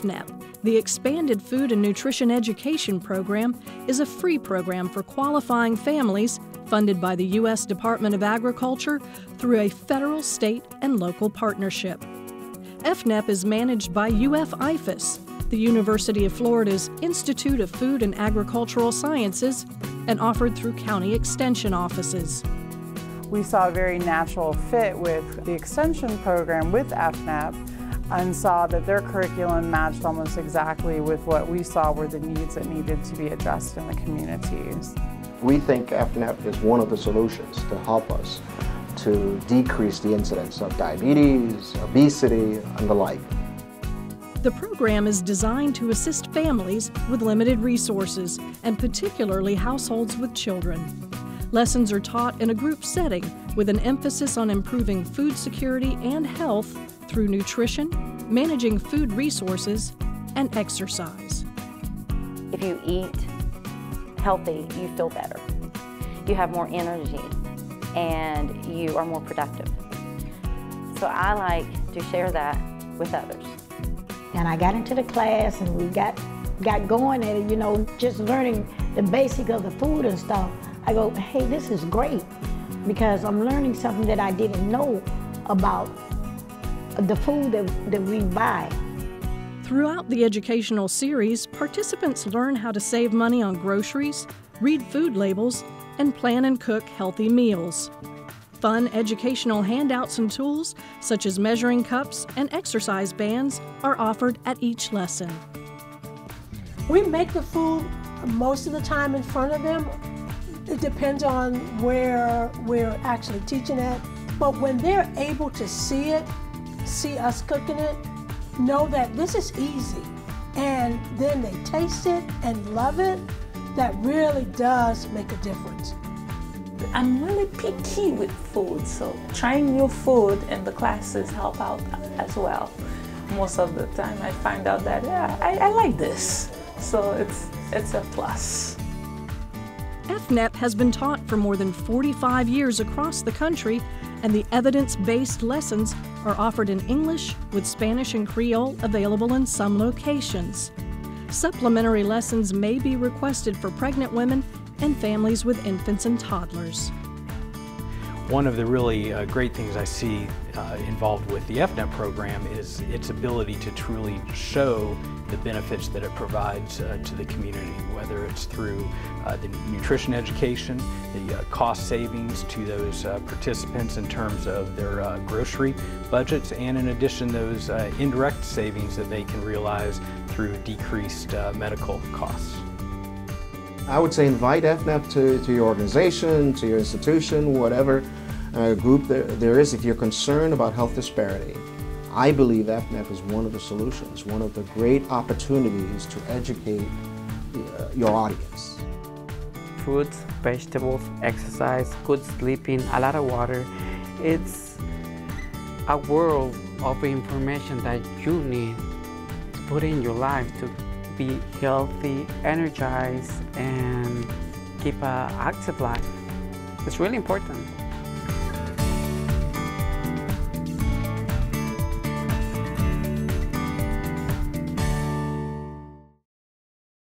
EFNEP, the Expanded Food and Nutrition Education Program, is a free program for qualifying families funded by the U.S. Department of Agriculture through a federal, state, and local partnership. EFNEP is managed by UF IFAS, the University of Florida's Institute of Food and Agricultural Sciences, and offered through county extension offices. We saw a very natural fit with the extension program with EFNEP and saw that their curriculum matched almost exactly with what we saw were the needs that needed to be addressed in the communities. We think EFNEP is one of the solutions to help us to decrease the incidence of diabetes, obesity, and the like. The program is designed to assist families with limited resources, and particularly households with children. Lessons are taught in a group setting with an emphasis on improving food security and health through nutrition, managing food resources, and exercise. If you eat healthy, you feel better. You have more energy and you are more productive. So I like to share that with others. And I got into the class and we got got going and you know just learning the basic of the food and stuff. I go, hey, this is great because I'm learning something that I didn't know about the food that, that we buy. Throughout the educational series, participants learn how to save money on groceries, read food labels, and plan and cook healthy meals. Fun educational handouts and tools, such as measuring cups and exercise bands, are offered at each lesson. We make the food most of the time in front of them. It depends on where we're actually teaching at. But when they're able to see it see us cooking it know that this is easy and then they taste it and love it, that really does make a difference. I'm really picky with food, so trying new food in the classes help out as well. Most of the time I find out that, yeah, I, I like this. So it's, it's a plus. EFNEP has been taught for more than 45 years across the country, and the evidence based lessons are offered in English with Spanish and Creole available in some locations. Supplementary lessons may be requested for pregnant women and families with infants and toddlers. One of the really uh, great things I see uh, involved with the EFNEP program is its ability to truly show the benefits that it provides uh, to the community, whether it's through uh, the nutrition education, the uh, cost savings to those uh, participants in terms of their grocery budgets, and in addition those indirect savings that they can realize through decreased medical costs. I would say invite EFNEP to, to your organization, to your institution, whatever uh, group there, there is if you're concerned about health disparity. I believe EFNEP is one of the solutions, one of the great opportunities to educate uh, your audience. Fruits, vegetables, exercise, good sleeping, a lot of water. It's a world of information that you need to put in your life to be healthy, energized, and keep an active life. It's really important.